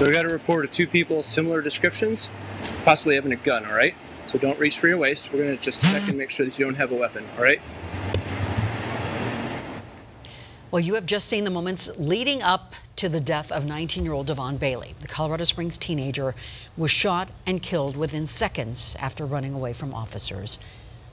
So we got a report of two people, similar descriptions, possibly having a gun, all right? So don't reach for your waist. We're gonna just check and make sure that you don't have a weapon, all right? Well, you have just seen the moments leading up to the death of 19 year old De'Von Bailey. The Colorado Springs teenager was shot and killed within seconds after running away from officers.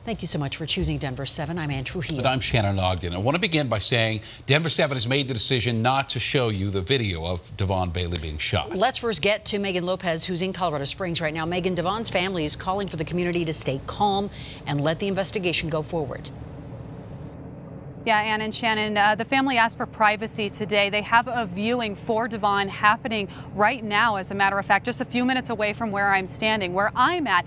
Thank you so much for choosing Denver 7. I'm Ann Trujillo. And I'm Shannon Ogden. I want to begin by saying Denver 7 has made the decision not to show you the video of De'Von Bailey being shot. Let's first get to Megan Lopez, who's in Colorado Springs right now. Megan, De'Von's family is calling for the community to stay calm and let the investigation go forward. Yeah, Ann and Shannon, uh, the family asked for privacy today. They have a viewing for De'Von happening right now, as a matter of fact, just a few minutes away from where I'm standing. Where I'm at,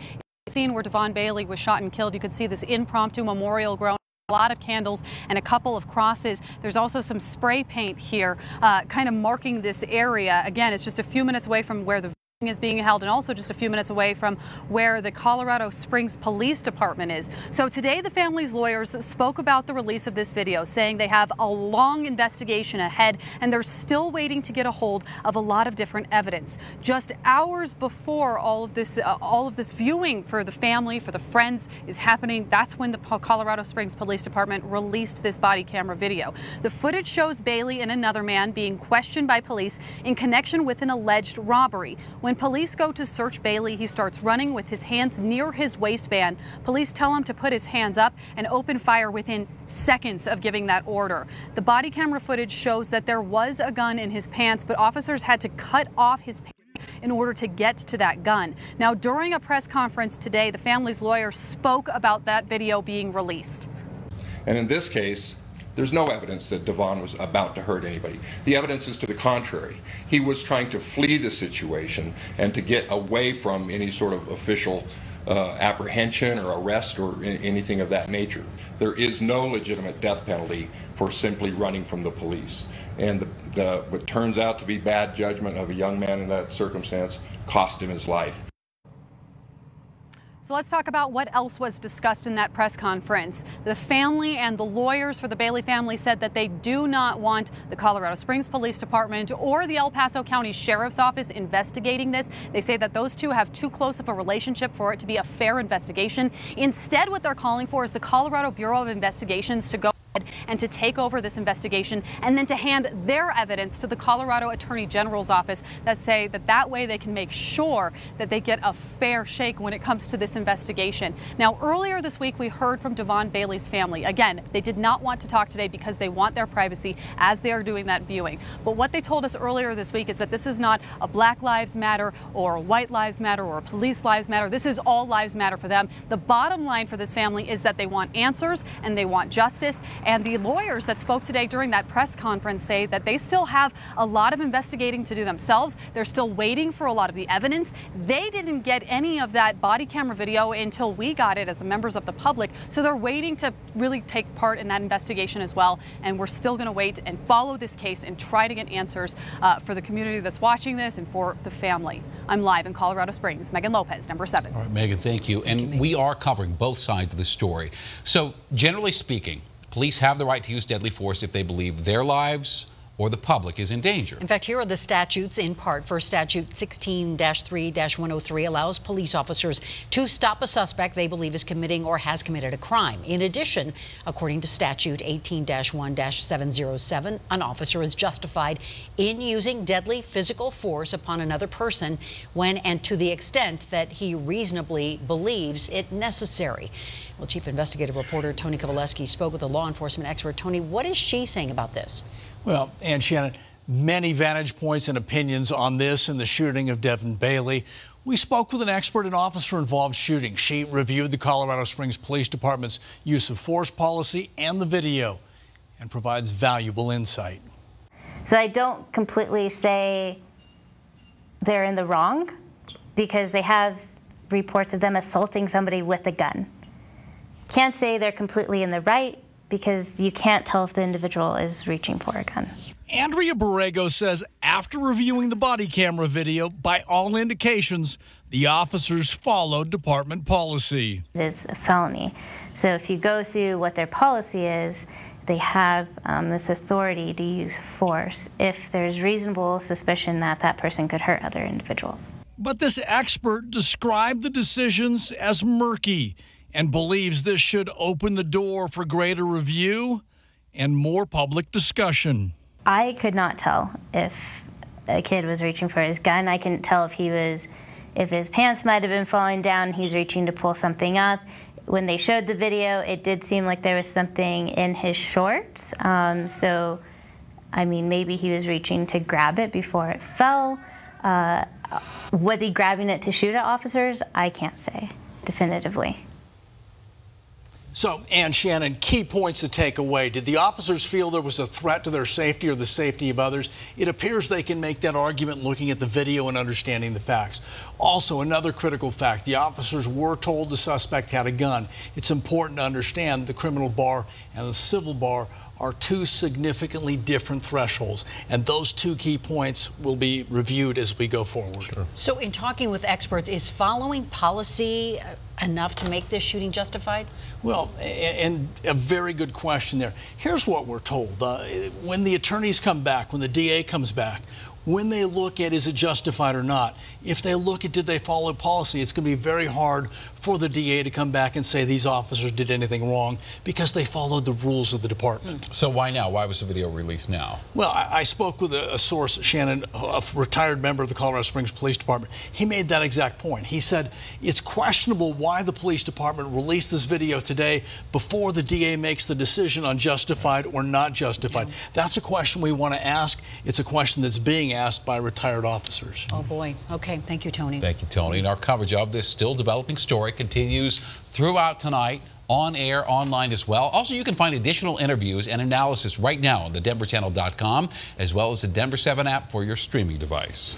scene where De'Von Bailey was shot and killed, you could see this impromptu memorial grown a lot of candles and a couple of crosses. There's also some spray paint here, uh, kind of marking this area. Again, it's just a few minutes away from where the is being held and also just a few minutes away from where the Colorado Springs Police Department is. So today the family's lawyers spoke about the release of this video saying they have a long investigation ahead and they're still waiting to get a hold of a lot of different evidence. Just hours before all of this uh, all of this viewing for the family, for the friends is happening, that's when the Colorado Springs Police Department released this body camera video. The footage shows Bailey and another man being questioned by police in connection with an alleged robbery. When when police go to search Bailey, he starts running with his hands near his waistband. Police tell him to put his hands up and open fire within seconds of giving that order. The body camera footage shows that there was a gun in his pants, but officers had to cut off his pants in order to get to that gun. Now, during a press conference today, the family's lawyer spoke about that video being released. And in this case, there's no evidence that De'Von was about to hurt anybody. The evidence is to the contrary. He was trying to flee the situation and to get away from any sort of official uh, apprehension or arrest or anything of that nature. There is no legitimate death penalty for simply running from the police. And the, the, what turns out to be bad judgment of a young man in that circumstance cost him his life. So let's talk about what else was discussed in that press conference. The family and the lawyers for the Bailey family said that they do not want the Colorado Springs Police Department or the El Paso County Sheriff's Office investigating this. They say that those two have too close of a relationship for it to be a fair investigation. Instead, what they're calling for is the Colorado Bureau of Investigations to go and to take over this investigation and then to hand their evidence to the Colorado Attorney General's office that say that that way they can make sure that they get a fair shake when it comes to this investigation. Now, earlier this week, we heard from De'Von Bailey's family. Again, they did not want to talk today because they want their privacy as they are doing that viewing. But what they told us earlier this week is that this is not a Black Lives Matter or White Lives Matter or Police Lives Matter. This is all lives matter for them. The bottom line for this family is that they want answers and they want justice and the lawyers that spoke today during that press conference say that they still have a lot of investigating to do themselves. They're still waiting for a lot of the evidence. They didn't get any of that body camera video until we got it as members of the public. So they're waiting to really take part in that investigation as well. And we're still going to wait and follow this case and try to get answers uh, for the community that's watching this and for the family. I'm live in Colorado Springs. Megan Lopez, number seven. All right, Megan, thank you. And you, we are covering both sides of the story. So, generally speaking, Police have the right to use deadly force if they believe their lives or the public is in danger. In fact, here are the statutes in part. First statute 16-3-103 allows police officers to stop a suspect they believe is committing or has committed a crime. In addition, according to statute 18-1-707, an officer is justified in using deadly physical force upon another person when and to the extent that he reasonably believes it necessary. Well, Chief Investigative Reporter Tony Kovaleski spoke with a law enforcement expert. Tony, what is she saying about this? Well, and Shannon, many vantage points and opinions on this and the shooting of De'Von Bailey. We spoke with an expert in officer involved shooting. She reviewed the Colorado Springs Police Department's use of force policy and the video and provides valuable insight. So I don't completely say they're in the wrong because they have reports of them assaulting somebody with a gun. Can't say they're completely in the right because you can't tell if the individual is reaching for a gun. Andrea Borrego says after reviewing the body camera video, by all indications, the officers followed department policy. It is a felony. So if you go through what their policy is, they have um, this authority to use force if there's reasonable suspicion that that person could hurt other individuals. But this expert described the decisions as murky and believes this should open the door for greater review and more public discussion. I could not tell if a kid was reaching for his gun. I couldn't tell if he was, if his pants might have been falling down, he's reaching to pull something up. When they showed the video, it did seem like there was something in his shorts. Um, so, I mean, maybe he was reaching to grab it before it fell. Uh, was he grabbing it to shoot at officers? I can't say definitively. So, Ann Shannon, key points to take away. Did the officers feel there was a threat to their safety or the safety of others? It appears they can make that argument looking at the video and understanding the facts. Also, another critical fact the officers were told the suspect had a gun. It's important to understand the criminal bar and the civil bar are two significantly different thresholds, and those two key points will be reviewed as we go forward. Sure. So, in talking with experts, is following policy uh, enough to make this shooting justified? Well, and a very good question there. Here's what we're told. Uh, when the attorneys come back, when the DA comes back, when they look at is it justified or not, if they look at did they follow policy, it's going to be very hard for the DA to come back and say these officers did anything wrong because they followed the rules of the department. So why now? Why was the video released now? Well, I, I spoke with a, a, source, Shannon, a retired member of the Colorado Springs Police Department. He made that exact point. He said it's questionable why the police department released this video today before the DA makes the decision on justified or not justified. Yeah. That's a question we want to ask. It's a question that's being asked by retired officers. Oh, boy. Okay. Thank you, Tony. Thank you, Tony. And our coverage of this still developing story continues throughout tonight on air, online as well. Also, you can find additional interviews and analysis right now on the denverchannel.com as well as the Denver 7 app for your streaming device.